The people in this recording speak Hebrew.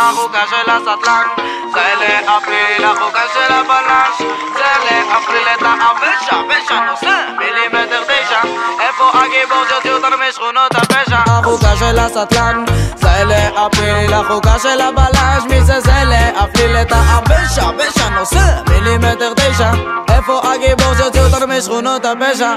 החוקה של הסטלן זה להפיל החוקה של הבלש זה להפריל את הפשע, פשע נושא מילימטר תשע איפה הגיבור שהוציא אותנו משכונות הפשע החוקה של הסטלן זה להפיל החוקה של הבלש מי זה זה להפליל את הפשע, פשע נושא מילימטר תשע איפה הגיבור שהוציא אותנו משכונות הפשע